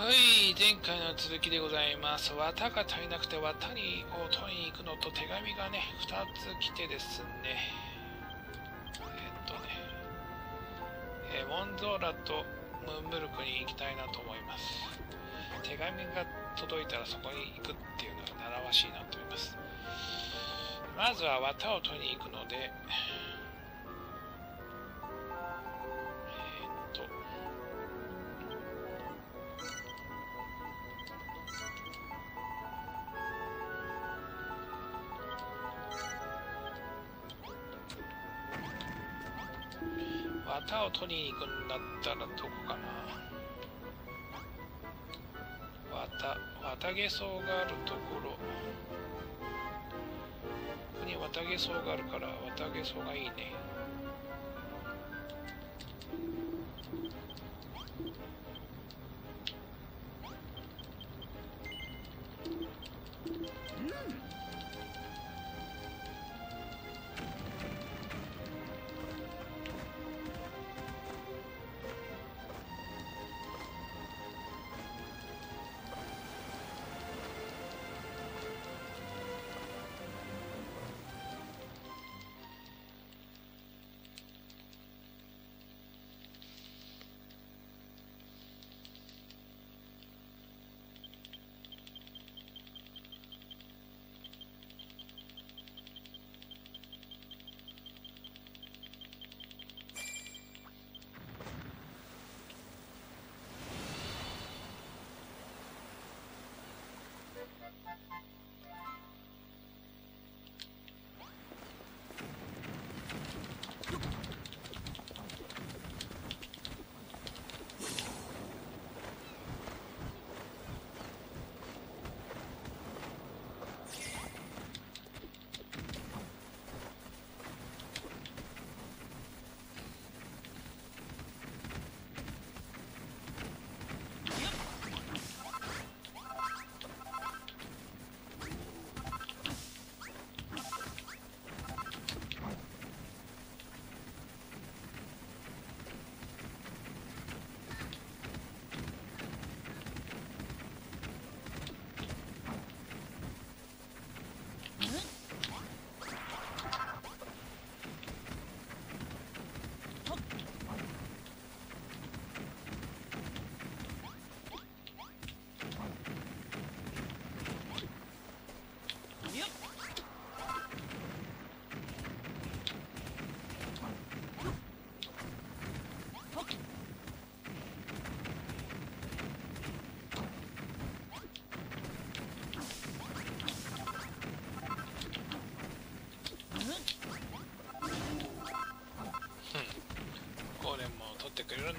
はい、前回の続きでございます。綿が足りなくて綿にを取りに行くのと手紙がね、2つ来てですね。えっとね、えーモンゾーラとムンブルクに行きたいなと思います。手紙が届いたらそこに行くっていうのが習わしいなと思います。まずは綿を取りに行くので、綿を取りに行くんだったらどこかな。綿綿毛草があるところ。ここに綿毛草があるから綿毛草がいいね。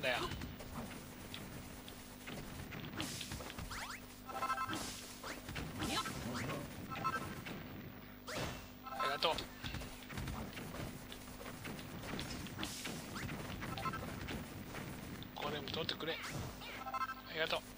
んだよ。ありがとう。これも取ってくれ。ありがとう。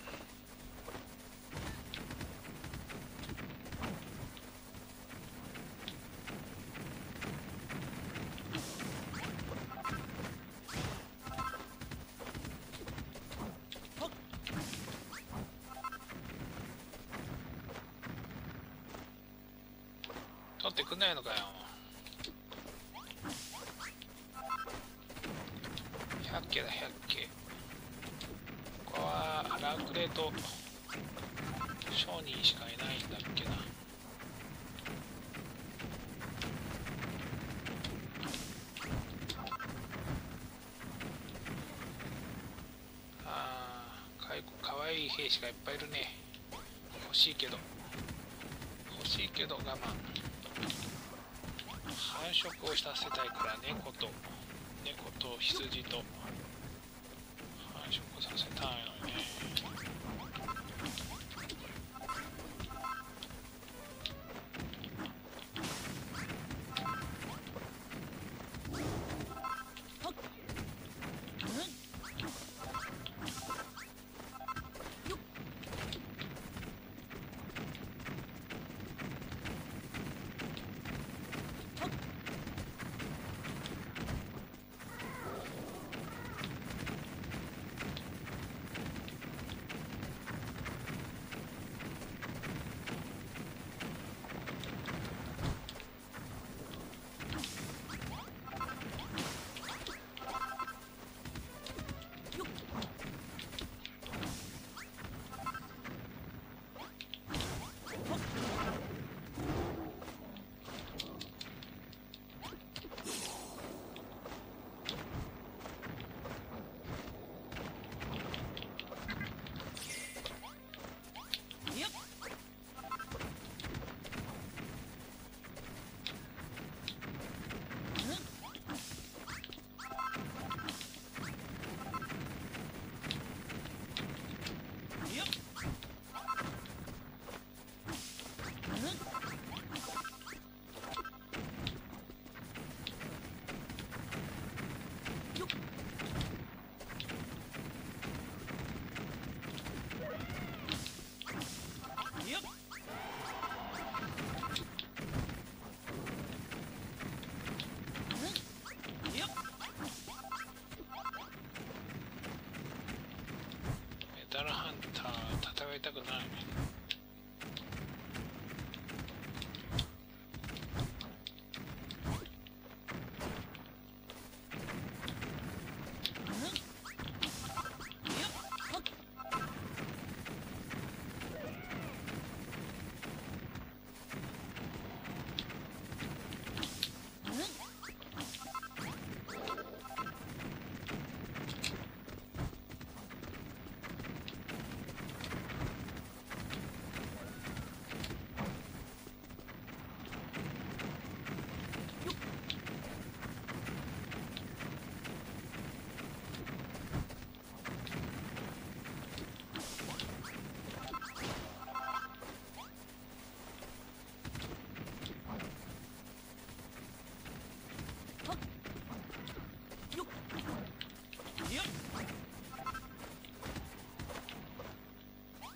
はランクレート。商人しかいないんだっけな。あーかかわいい兵士がいっぱいいるね。欲しいけど。欲しいけど我慢。繁殖をさせたいから猫と猫と羊と。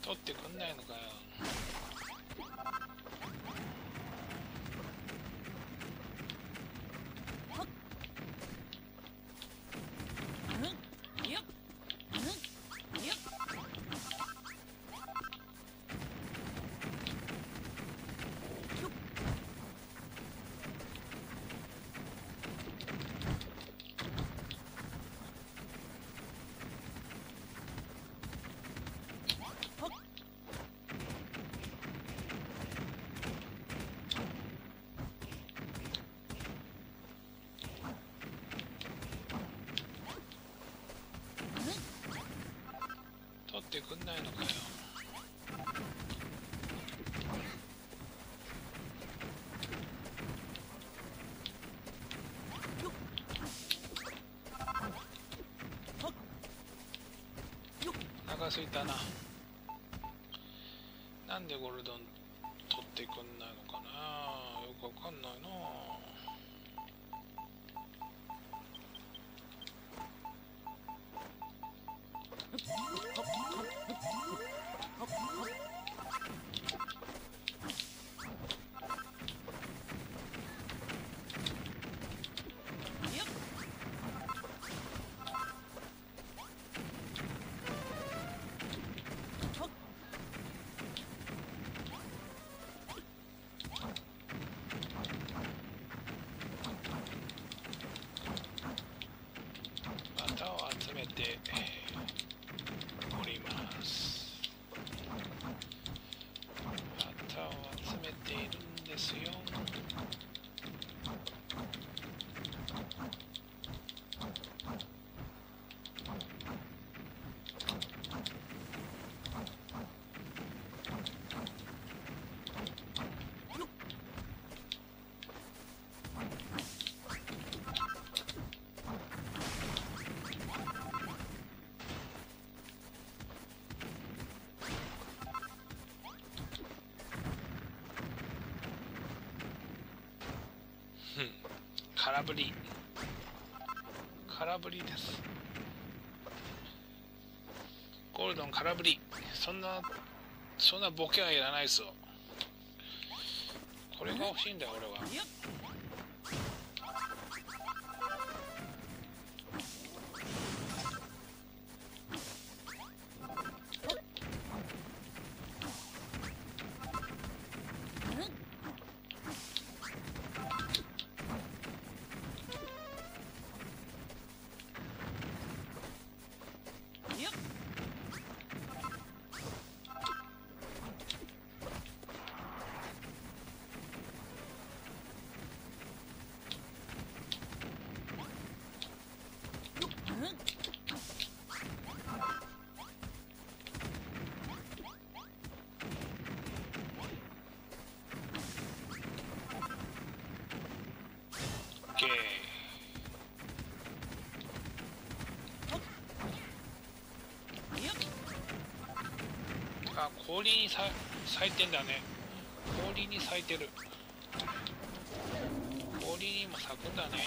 取ってくんないのかよ。てくんないのかよ。お腹すいたななんでゴルドン取っ。てくんないのかなよくわかんないな空振り。空振りです。ゴールドン空振り。そんなそんなボケはいらないですよこれが欲しいんだよ俺は。あ氷に咲いてんだね。氷に咲いてる。氷にも咲くんだね。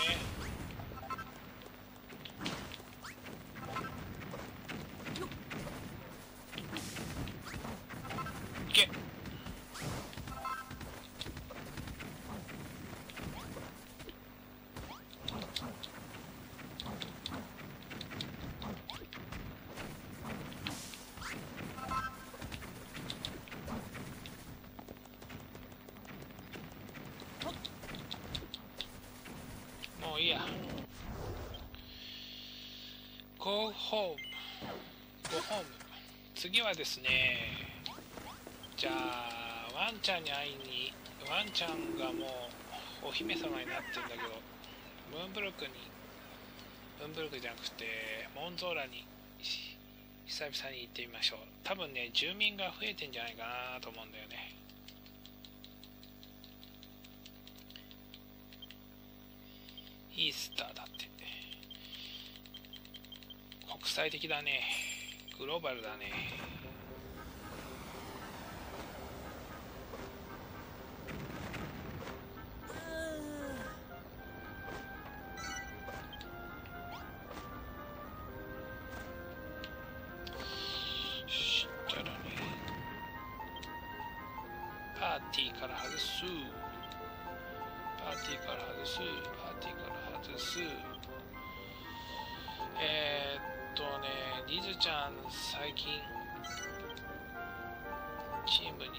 いや。Go home. Go home. 次はですねじゃあワンちゃんに会いにワンちゃんがもうお姫様になってるんだけどムーンブルクにムーンブルクじゃなくてモンゾーラに久々に行ってみましょう。多分ね住民が増えてんじゃないかなと思うんだよねイースターだって国際的だね。グローバルだね。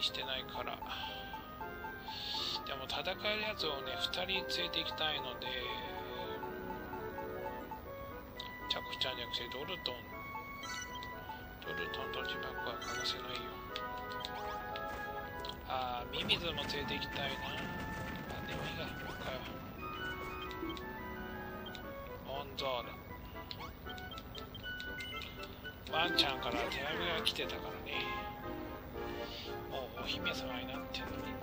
してないから。でも戦えるやつをね2人連れて行きたいのでチャコちゃんじゃなくてドルトン。ドルトンとジバックは欠かせないよ。あーミミズも連れて行きたいな。あでもいいかこっかよオンゾーラワンちゃんから手紙が来てたから。ねもう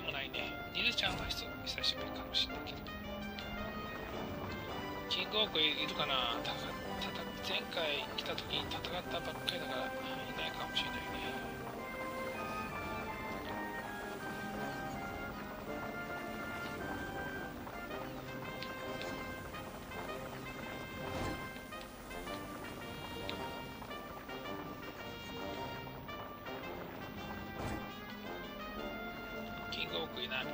もないね。ニルちゃんの人久しぶりかもしれないけど。キングオークいるかな？前回来た時に戦ったばっかりだから。キングオークいない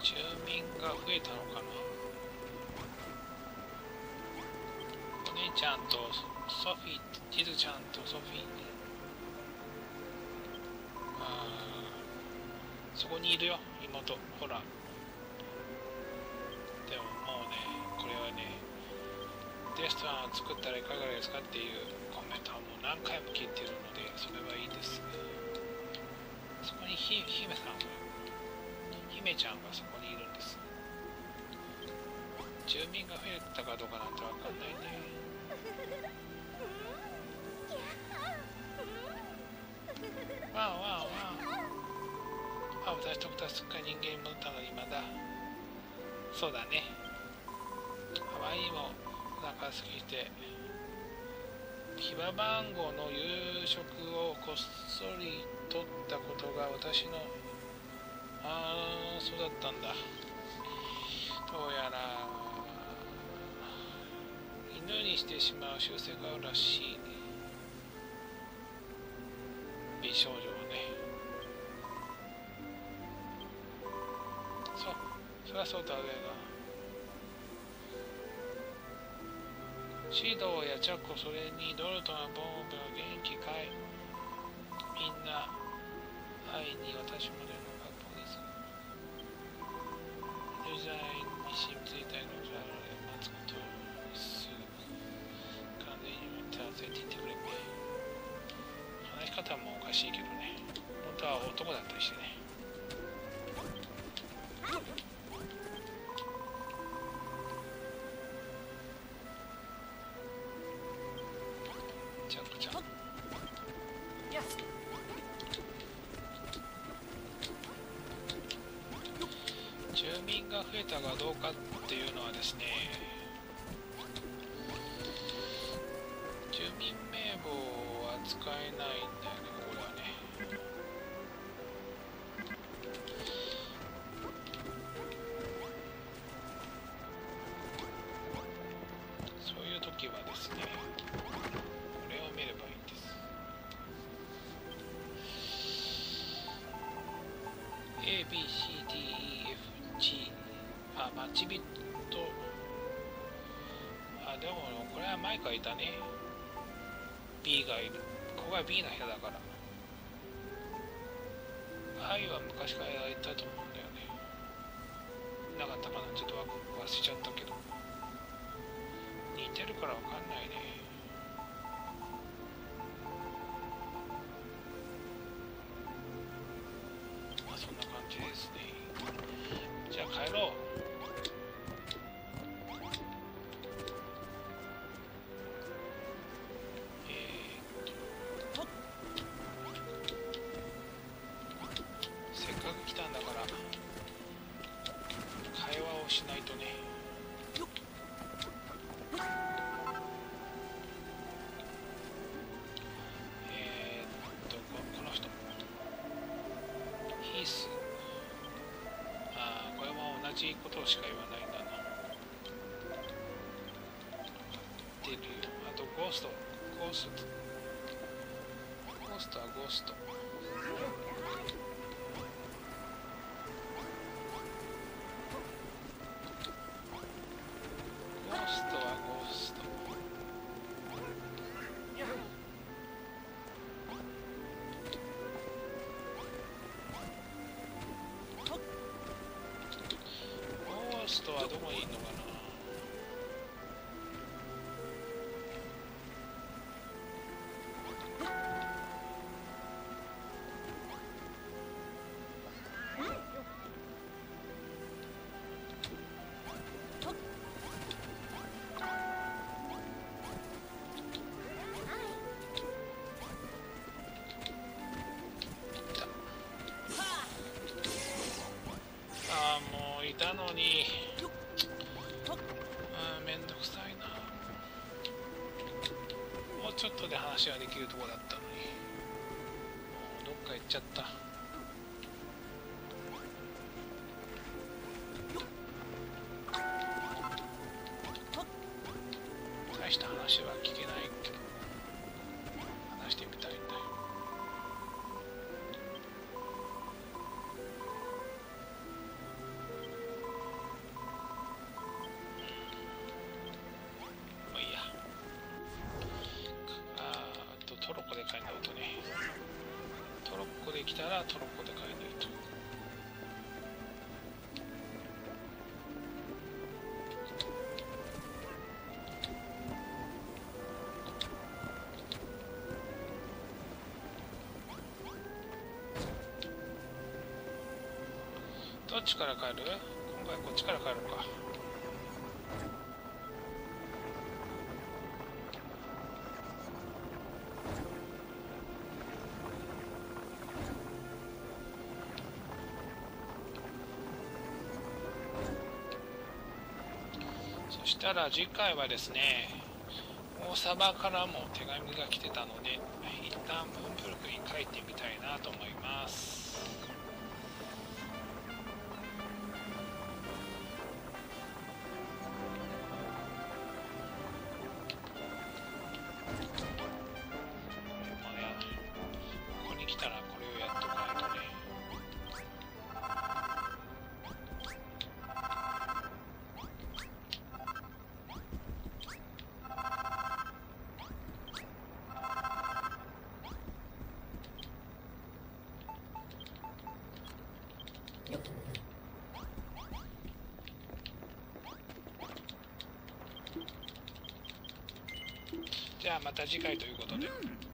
住民が増えたのかな？ちゃんとソフィージズちゃんとソフィーね。あそこにいるよ妹。ほら。でももうねこれはねレストランを作ったらいかがですかっていうコメントはもう何回も聞いてるのでそれはいいです。そこにひ姫さんが姫ちゃんがそこにいるんです。住民が増えたかどうかなんてわかんないね。わあわわ私と2すっかり人間に戻ったのにまだ。そうだね。ハワイもお腹すきて騎馬番号の夕食をこっそり取ったことが私のああそうだったんだ。どうやら犬にしてしまう習性があるらしい美がシードやチャコそれにドルトのボンベは元気かい。みんな愛に私ま住民が増えたかどうかっていうのはですね住民名簿は使えないんだよね。B の部屋だから。愛は昔からやられたと思うんだよね。なかったかな。ちょっと忘れちゃったけど。似てるから分かんないね。しか言わないんだな。出るよ。あとゴースト。ゴースト。ゴーストはゴースト。ゴーストはどこにいるのかな？どっか行っちゃった。大した話は聞けどっちから帰る？今回こっちから帰るか。そしたら次回はですね王様からも手紙が来てたので一旦文ブルクに帰ってみたいなと思います。じゃあまた次回ということで。